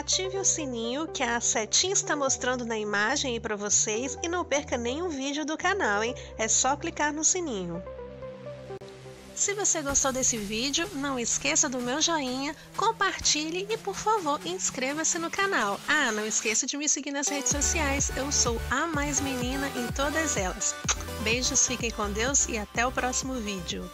Ative o sininho que a setinha está mostrando na imagem para vocês e não perca nenhum vídeo do canal, hein? É só clicar no sininho. Se você gostou desse vídeo, não esqueça do meu joinha, compartilhe e, por favor, inscreva-se no canal. Ah, não esqueça de me seguir nas redes sociais, eu sou a mais menina em todas elas. Beijos, fiquem com Deus e até o próximo vídeo.